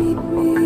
meet me.